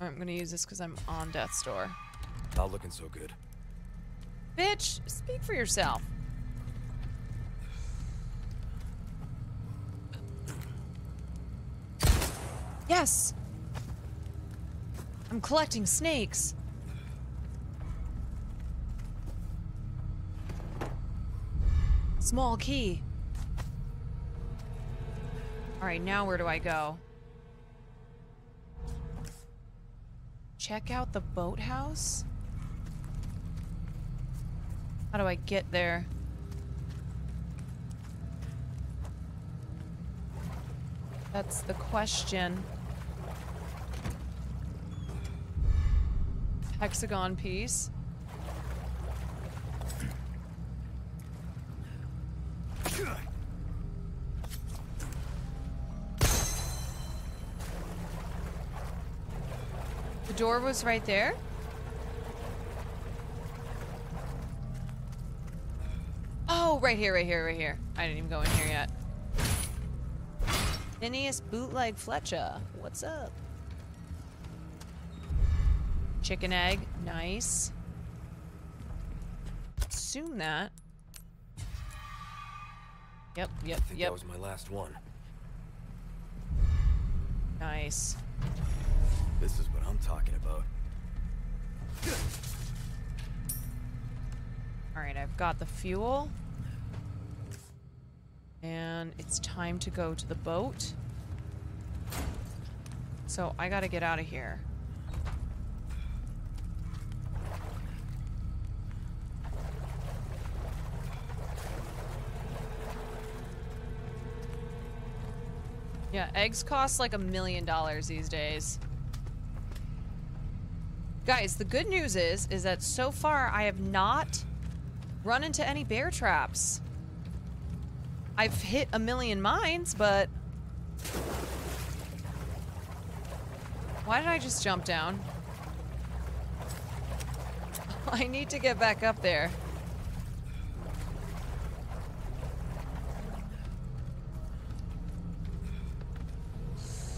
I'm gonna use this because I'm on death's door. Not looking so good. Bitch, speak for yourself. Yes! I'm collecting snakes. Small key. Alright, now where do I go? Check out the boathouse? How do I get there? That's the question. Hexagon piece. Door was right there? Oh, right here, right here, right here. I didn't even go in here yet. Phineas Bootleg Fletcher. What's up? Chicken egg. Nice. Assume that. Yep, yep, I think yep. that was my last one. Nice. This is what I'm talking about. Alright, I've got the fuel. And it's time to go to the boat. So I gotta get out of here. Yeah, eggs cost like a million dollars these days. Guys, the good news is, is that so far I have not run into any bear traps. I've hit a million mines, but... Why did I just jump down? I need to get back up there.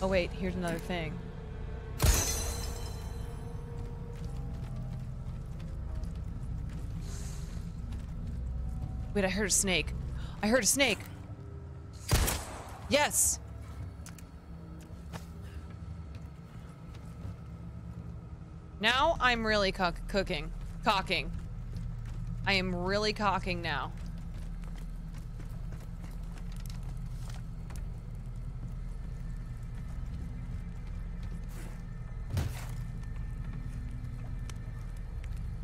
Oh wait, here's another thing. Wait, I heard a snake. I heard a snake. Yes! Now I'm really cook cooking. Cocking. I am really cocking now.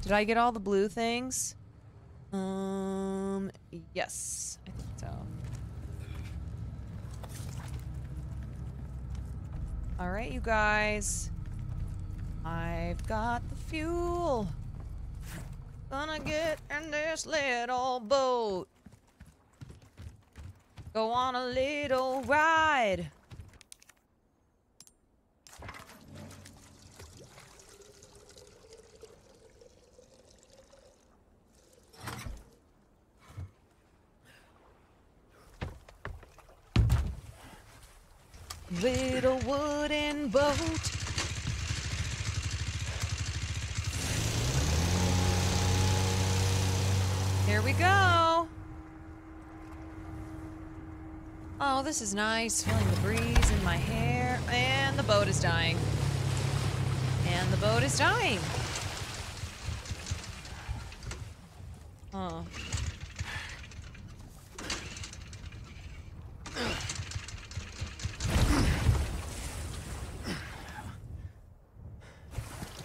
Did I get all the blue things? Um, yes, I think so. All right, you guys. I've got the fuel. Gonna get in this little boat. Go on a little ride. Little wooden boat. Here we go. Oh, this is nice. Feeling the breeze in my hair. And the boat is dying. And the boat is dying. Oh.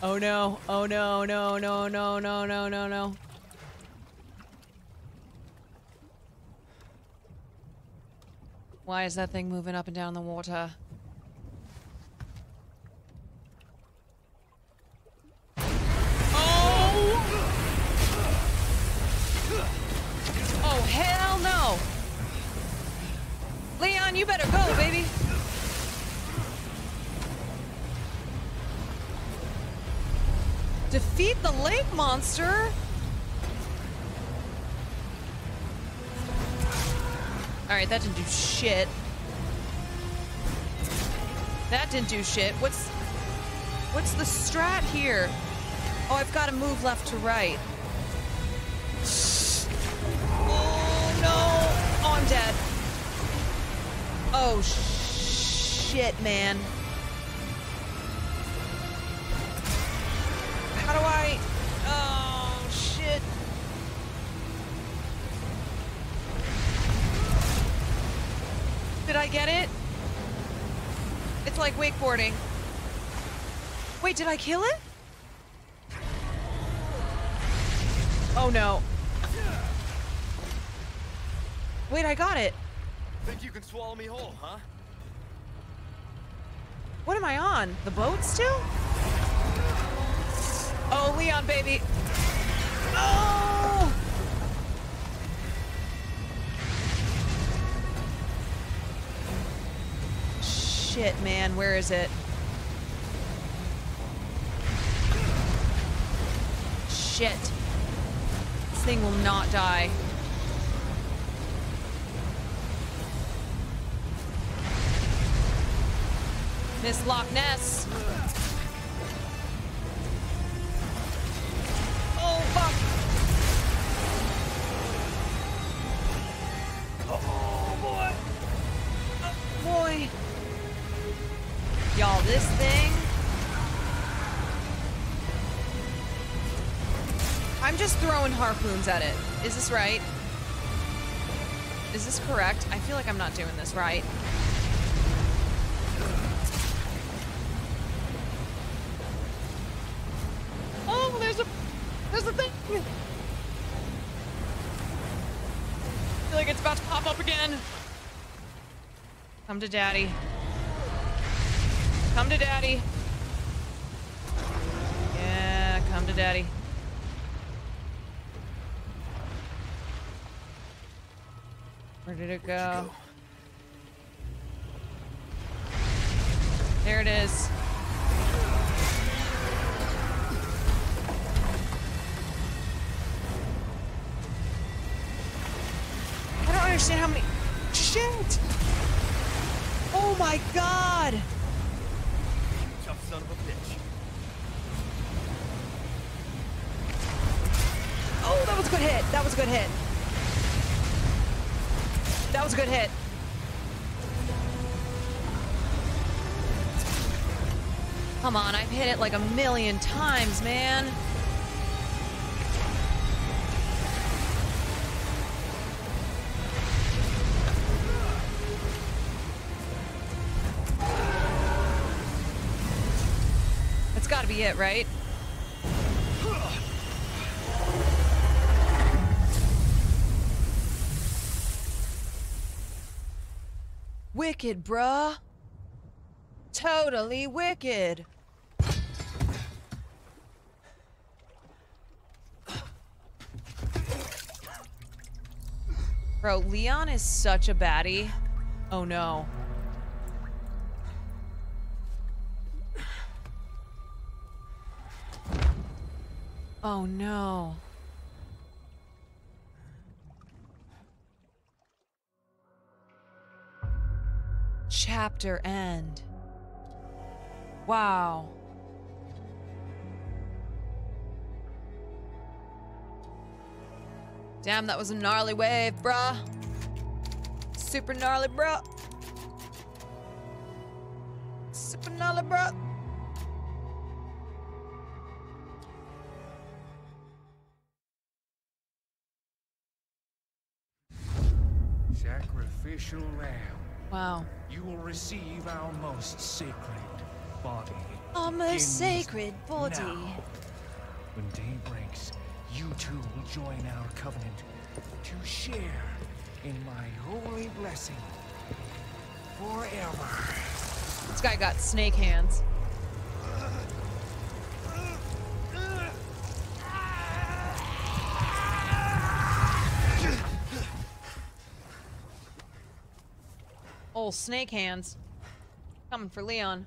Oh no. Oh no, no, no, no, no, no, no, no. Why is that thing moving up and down the water? Oh! Oh, hell no! Leon, you better go, baby! Defeat the lake monster? Alright, that didn't do shit. That didn't do shit. What's what's the strat here? Oh, I've got to move left to right. Oh no! Oh, I'm dead. Oh shit, man. Wakeboarding. Wait, did I kill it? Oh no. Wait, I got it. Think you can swallow me whole, huh? What am I on? The boat still? Oh, Leon, baby. Oh! Shit, man, where is it? Shit. This thing will not die. Miss Loch Ness. Harpoons at it. Is this right? Is this correct? I feel like I'm not doing this right. Oh, there's a there's a thing. I feel like it's about to pop up again. Come to daddy. Come to daddy. Yeah, come to daddy. Where did it go? Go. There it is. I don't understand how many. Shit! Oh my god! Tough son of a bitch. Oh, that was a good hit. That was a good hit. That was a good hit. Come on, I've hit it like a million times, man. That's gotta be it, right? Wicked, bruh. Totally wicked. Bro, Leon is such a baddie. Oh no. Oh no. Chapter end. Wow. Damn, that was a gnarly wave, bruh. Super gnarly, bruh. Super gnarly, bruh. Sacrificial lamb, Wow. you will receive our most sacred body. Our most sacred body. now. When day breaks, you two will join our covenant to share in my holy blessing forever. This guy got snake hands. Snake hands. Coming for Leon.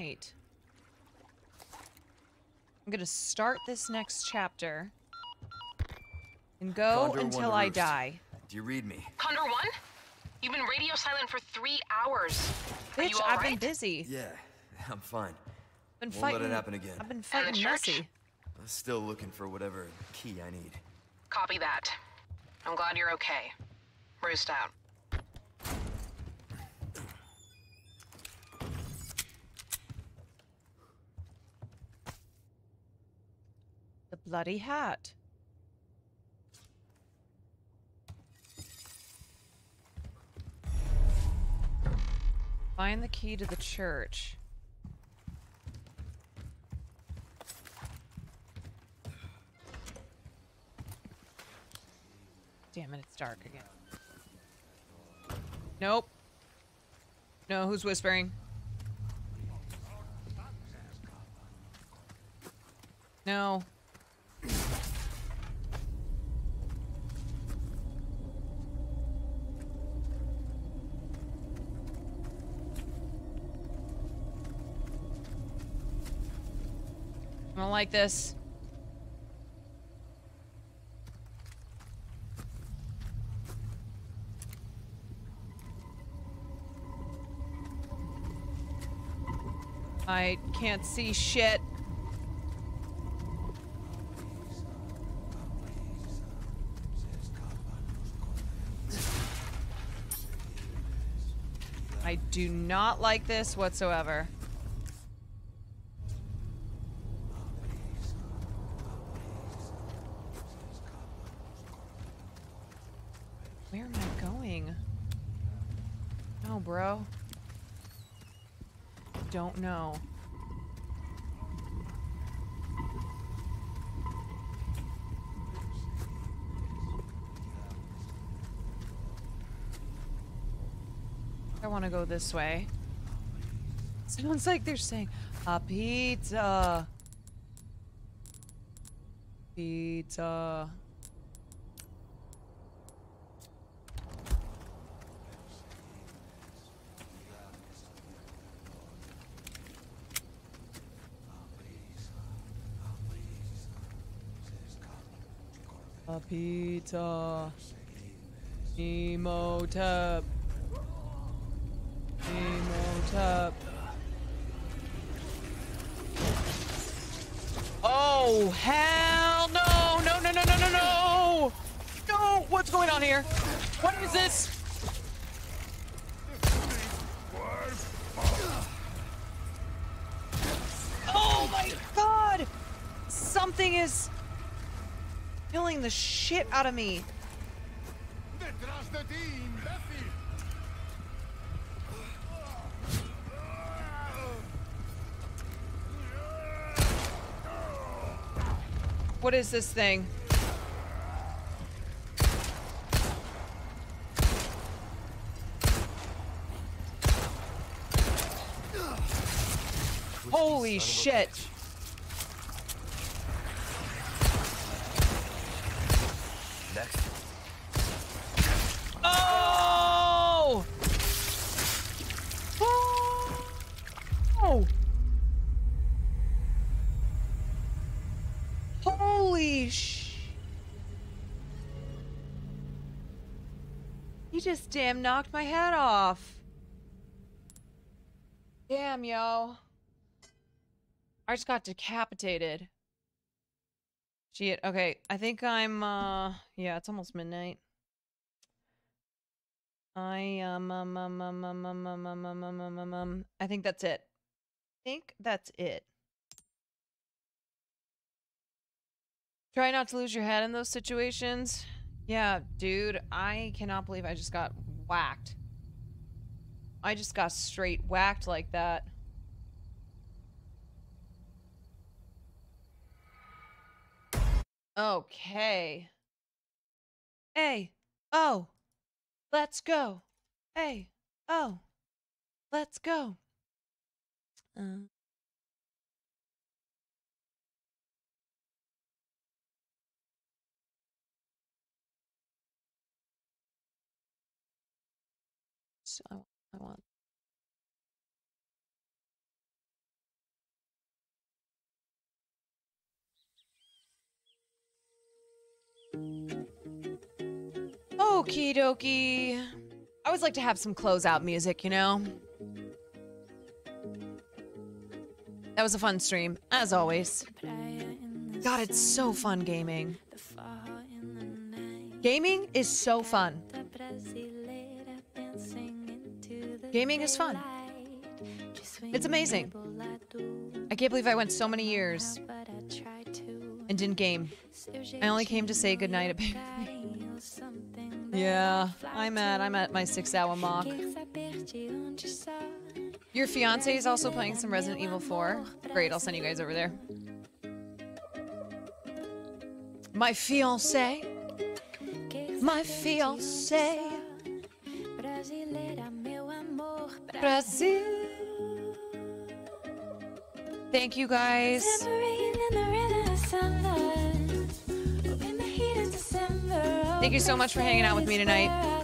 Right. I'm gonna start this next chapter and go Condor until I roost. die. Do you read me? Condor One? You've been radio silent for three hours. Are Bitch, you all I've been busy. Yeah, I'm fine. Been Won't let it happen again. I've been the fighting church? messy. I'm still looking for whatever key I need. Copy that. I'm glad you're okay. Roost out. Bloody hat. Find the key to the church. Damn it, it's dark again. Nope. No, who's whispering? No. I don't like this. I can't see shit. I do not like this whatsoever. Where am I going? No, bro. Don't know. I want to go this way. Sounds like they're saying, a pizza. Pizza. A pizza. Imhotep. Imhotep. Oh, hell no! No, no, no, no, no, no! No! What's going on here? What is this? Oh my god! Something is killing the shit out of me. What is this thing? Holy shit. Damn knocked my head off. Damn, yo. I just got decapitated. Shit. Okay, I think I'm, uh... Yeah, it's almost midnight. I, um, um, um, um, um, um, um, um, um, um, um, um, um, I think that's it. I think that's it. Try not to lose your head in those situations. Yeah, dude, I cannot believe I just got whacked. I just got straight whacked like that. Okay. Hey. Oh. Let's go. Hey. Oh. Let's go. Uh. I want. I want Okie dokie. I always like to have some closeout music, you know? That was a fun stream, as always. God, it's so fun gaming. Gaming is so fun. Gaming is fun. It's amazing. I can't believe I went so many years and didn't game. I only came to say goodnight at Yeah, I'm at I'm at my six hour mark. Your fiance is also playing some Resident Evil 4. Great, I'll send you guys over there. My fiance. My fiance. Thank you guys. Thank you so much for hanging out with me tonight.